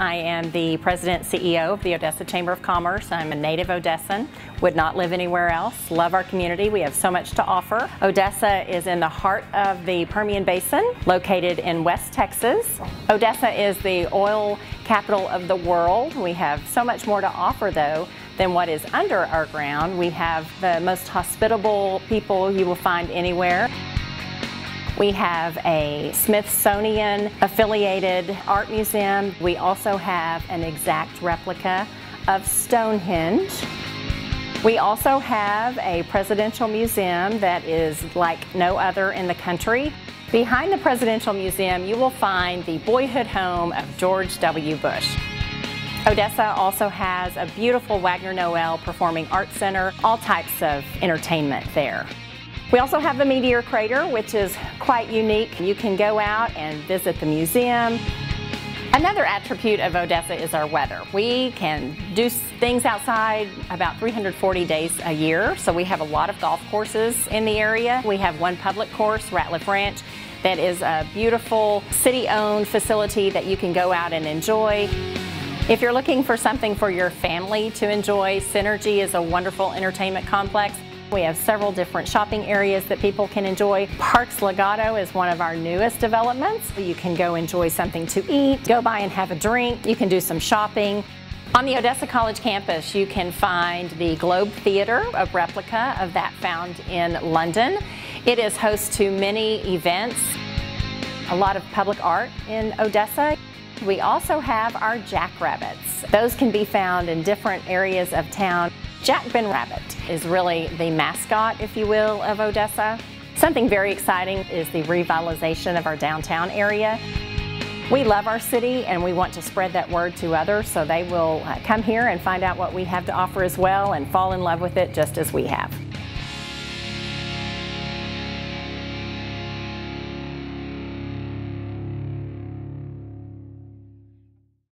I am the president CEO of the Odessa Chamber of Commerce. I'm a native Odessan, would not live anywhere else. Love our community. We have so much to offer. Odessa is in the heart of the Permian Basin, located in West Texas. Odessa is the oil capital of the world. We have so much more to offer though than what is under our ground. We have the most hospitable people you will find anywhere. We have a Smithsonian affiliated art museum. We also have an exact replica of Stonehenge. We also have a presidential museum that is like no other in the country. Behind the Presidential Museum, you will find the boyhood home of George W. Bush. Odessa also has a beautiful Wagner Noel Performing Arts Center, all types of entertainment there. We also have the Meteor Crater, which is quite unique. You can go out and visit the museum. Another attribute of Odessa is our weather. We can do things outside about 340 days a year, so we have a lot of golf courses in the area. We have one public course, Ratliff Ranch, that is a beautiful city-owned facility that you can go out and enjoy. If you're looking for something for your family to enjoy, Sinergy is a wonderful entertainment complex. We have several different shopping areas that people can enjoy. Parks Legado is one of our newest developments. You can go enjoy something to eat, go by and have a drink. You can do some shopping. On the Odessa College campus, you can find the Globe Theater, a replica of that found in London. It is host to many events, a lot of public art in Odessa. We also have our jackrabbits. Those can be found in different areas of town. Jack Ben Rabbit is really the mascot, if you will, of Odessa. Something very exciting is the revitalization of our downtown area. We love our city and we want to spread that word to others so they will uh, come here and find out what we have to offer as well and fall in love with it just as we have.